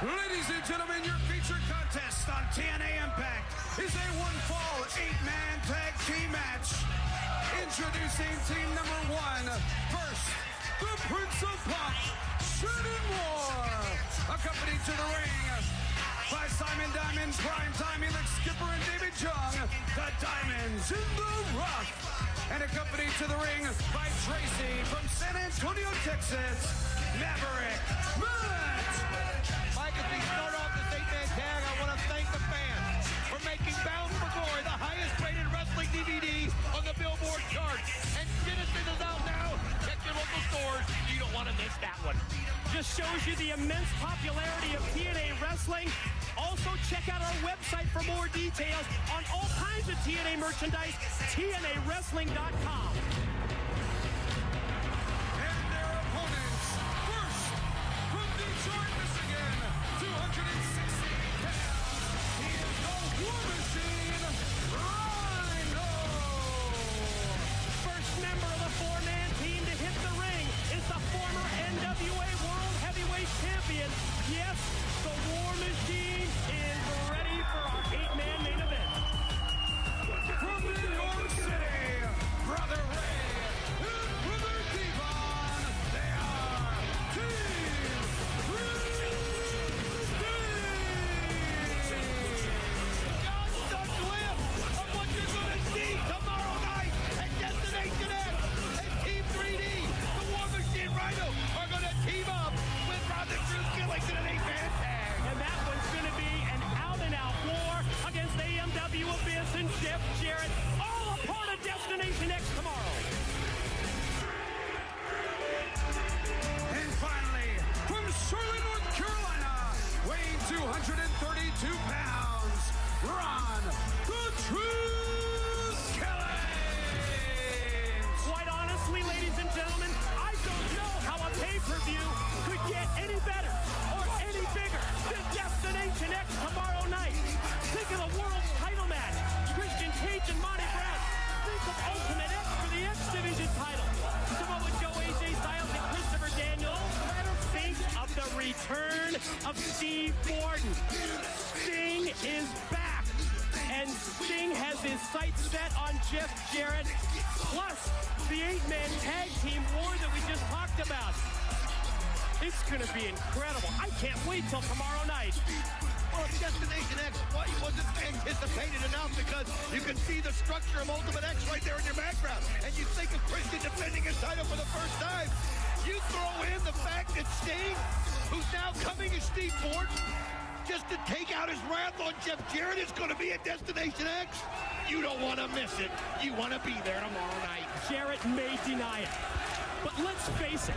Ladies and gentlemen, your featured contest on TNA Impact is a one-fall, eight-man tag team match. Introducing team number one, first, the Prince of Pop, Shannon Moore. Accompanied to the ring by Simon Diamond, Prime Time, Elix Skipper, and David Young, the Diamonds in the Rough. And accompanied to the ring by Tracy from San Antonio, Texas, Maverick Matt. As we start off this eight-man tag, I want to thank the fans for making Bound for Glory the highest-rated wrestling DVD on the Billboard chart. And Genesis is out now. Check your local stores. You don't want to miss that one. Just shows you the immense popularity of TNA Wrestling. Also, check out our website for more details on all kinds of TNA merchandise, TNAWrestling.com. 232 pounds, Ron the Truth Killings. Quite honestly, ladies and gentlemen, I don't know how a pay-per-view could get any better or any bigger than Destination X tomorrow night. Think of the world title match, Christian Cage return of Steve Borden. Sting is back. And Sting has his sights set on Jeff Jarrett, plus the eight-man tag team war that we just talked about. It's going to be incredible. I can't wait till tomorrow night. Well, Destination X why wasn't anticipated enough because you can see the structure of Ultimate X right there in your background. And you think of Christian defending his title for the first time. You throw in the fact that Sting, who's now coming as Steve Borden, just to take out his wrath on Jeff Jarrett is going to be at Destination X. You don't want to miss it. You want to be there tomorrow night. Jarrett may deny it. But let's face it,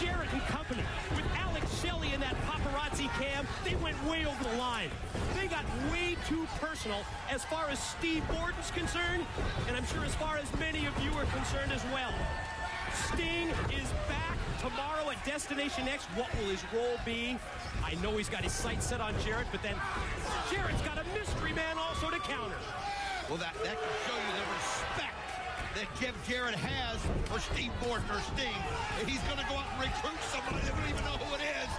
Jarrett and company, with Alex Shelley in that paparazzi cam, they went way over the line. They got way too personal as far as Steve Borden's concerned, and I'm sure as far as many of you are concerned as well. Sting is back tomorrow at Destination X. What will his role be? I know he's got his sights set on Jarrett, but then Jarrett's got a mystery man also to counter. Well, that, that can show you the respect that Jeff Jarrett has for Steve Borden or Sting. He's going to go out and recruit somebody that we don't even know who it is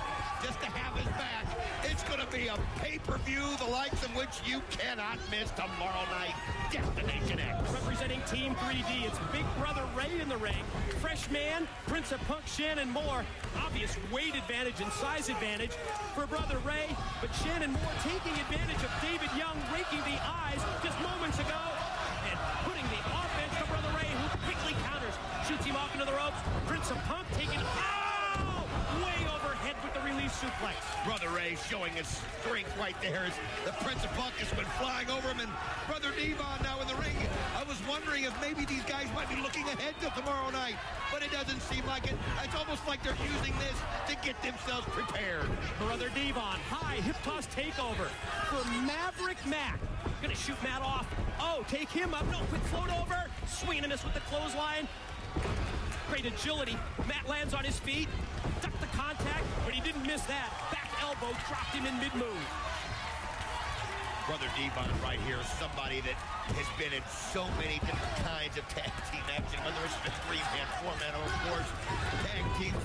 just to have his back. It's going to be a pay-per-view, the likes of which you cannot miss tomorrow night. Destination X. Representing Team 3D, it's Big Brother Ray in the ring. Fresh man, Prince of Punk, Shannon Moore. Obvious weight advantage and size advantage for Brother Ray, but Shannon Moore taking advantage of David Young raking the eyes just moments ago and putting the offense to Brother Ray, who quickly counters, shoots him off into the ropes. Prince of Punk taking, oh, way overhead with the release suplex. Brother Ray showing his strength right there as the Prince of Punk has been flying over him and Brother Devon now in the ring. I was wondering if maybe these guys might be looking ahead to tomorrow night, but it doesn't seem like it. It's almost like they're using this to get themselves prepared. Brother Devon, high hip toss takeover for Maverick Matt. Gonna shoot Matt off. Oh, take him up. No, quick float over. Swinging and miss with the clothesline. Great agility. Matt lands on his feet. The contact, but he didn't miss that. Back elbow dropped him in mid-move. Brother Devon right here, somebody that has been in so many different kinds of tag team action, whether it's a three-man, four-man, or of course, tag teams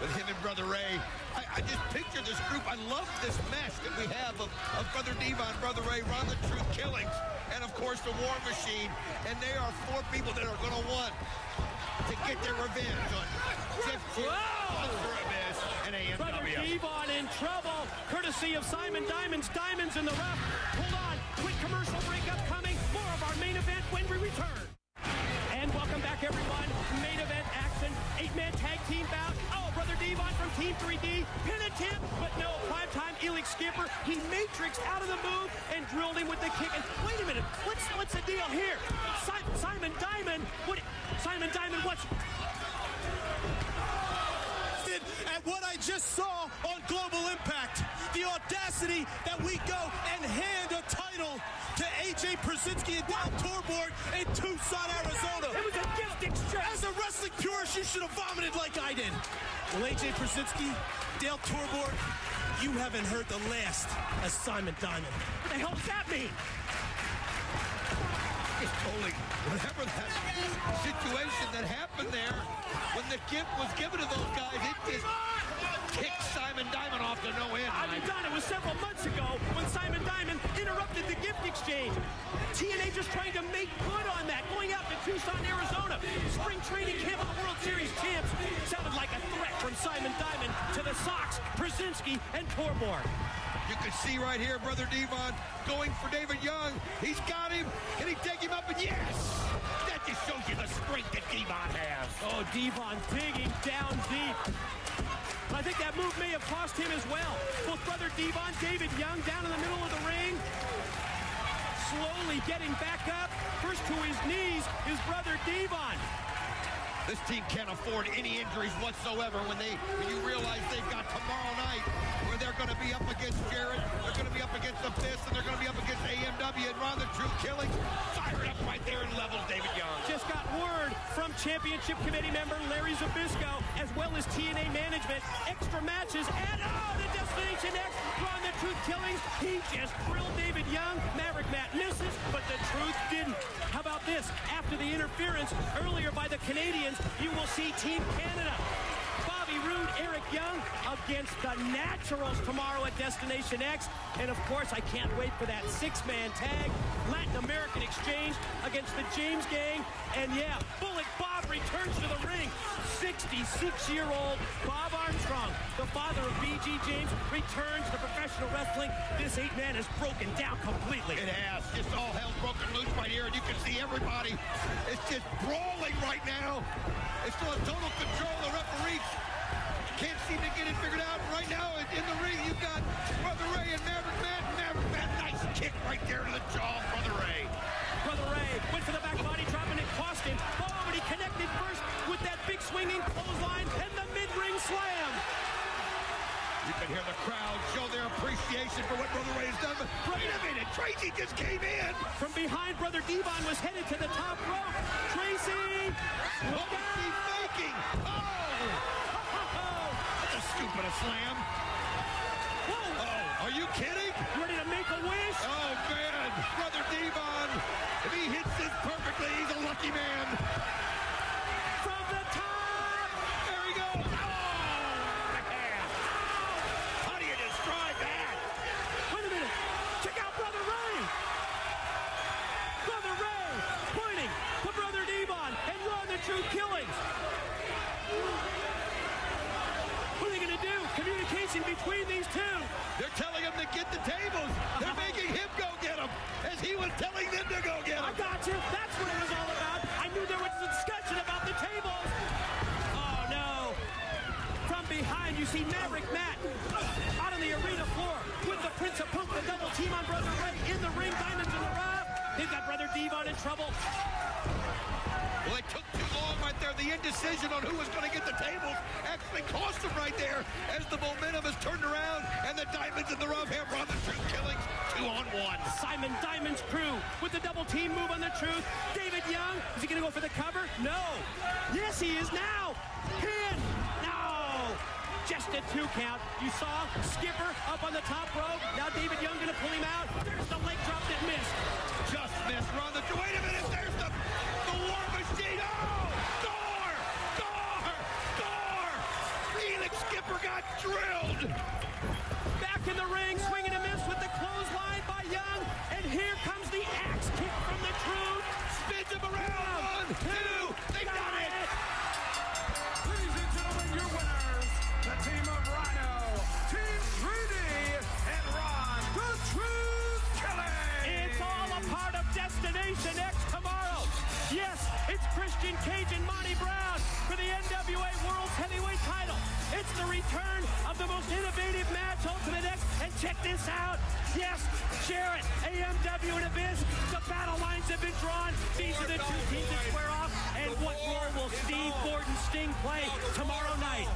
with him and Brother Ray. I, I, just picture this group. I love this mesh that we have of, of Brother Devon, Brother Ray, Ron the Truth Killings, and of course the War Machine. And they are four people that are going to want to get their revenge on Jeff and AMW. Brother Devon in trouble, courtesy of Simon Diamonds. Diamonds in the rough. Hold on, quick commercial break upcoming. More of our main event when we return. And welcome back, everyone. Main event action, eight-man tag team bout. Oh, Brother Devon from Team 3D, pin attempt, but no, prime-time Elix Skipper. He matrixed out of the move and drilled him with the kick. And wait a minute, what's what's the deal here? Si Simon Diamond, what? Simon Diamond, what's at what I just saw on Global Impact. The audacity that we go and hand a title to AJ Pierzynski and Dale Torborg in Tucson, Arizona. It was a gift exchange. As a wrestling purist, you should have vomited like I did. Well, AJ Pierzynski, Dale Torborg, you haven't heard the last of Simon Diamond. What the hell does that mean? It's totally whatever that situation that happened there. When the gift was given to those guys, it just kicked Simon Diamond off to no end. I'm done. It was several months ago when Simon Diamond interrupted the gift exchange. TNA just trying to make good on that, going out to Tucson, Arizona. Spring training camp of the World Series champs. Sounded like a threat from Simon Diamond to the Sox, Pierzynski, and Torborg. You can see right here, Brother Devon going for David Young. He's got him. Can he take him up? And yes! That just shows you the strength that Devon has. Oh, Devon digging down deep. Move may have cost him as well. Both Brother Devon, David Young down in the middle of the ring. Slowly getting back up. First to his knees his Brother Devon. This team can't afford any injuries whatsoever when they when you realize they've got tomorrow night where they're going to be up against Jarrett, they're going to be up against the Fist, and they're going to be up against AMW and Ron the Truth Killing. Fire it up right there in levels, David Young. Just got word from Championship Committee member Larry Zbyszko, as well as TNA management. Extra matches and oh, the Destination X, Ron the Truth Killings. He just drilled David Young. Maverick Matt misses, but the Truth didn't. How about this? After the interference earlier by the Canadians, you will see Team Canada. Eric Young against the Naturals tomorrow at Destination X. And of course, I can't wait for that six-man tag. Latin American Exchange against the James Gang. And yeah, Bullet Bob returns to the ring. 66-year-old Bob Armstrong, the father of BG James, returns to professional wrestling. This eight-man is broken down completely. It has. Just all hell's broken loose right here, and you can see everybody It's just brawling right now. It's still a total control. The referee can't seem to get it figured out. Right now, in the ring, you've got Brother Ray and Maverick Matt. Maverick Matt, nice kick right there to the jaw, Brother Ray. Brother Ray went for the back body drop, and it cost him. Oh, but he connected first with that big swinging clothesline and the mid-ring slam. You can hear the crowd show their appreciation for what Brother Ray has done. But wait a minute, Tracy just came in. From behind, Brother Devon was headed to the top rope. Tracy, look there. The indecision on who was going to get the tables actually cost him right there as the momentum has turned around and the Diamonds in the rough have brought the Truth Killings two on one. Simon Diamond's crew with the double team move on the Truth. David Young, is he going to go for the cover? No. Yes, he is now. Pin. No. Just a two count. You saw Skipper up on the top rope. Now David Young going to pull him out. There's the leg it missed? Just missed. Run the. Wait a minute. There's the the War Machine. Oh, Felix got drilled. Back in the ring, swinging a return of the most innovative match, Ultimate X. And check this out. Yes, Jarrett, AMW, and Abyss. The battle lines have been drawn. These are the two teams that square off. And what role will Steve Borden Sting play tomorrow night?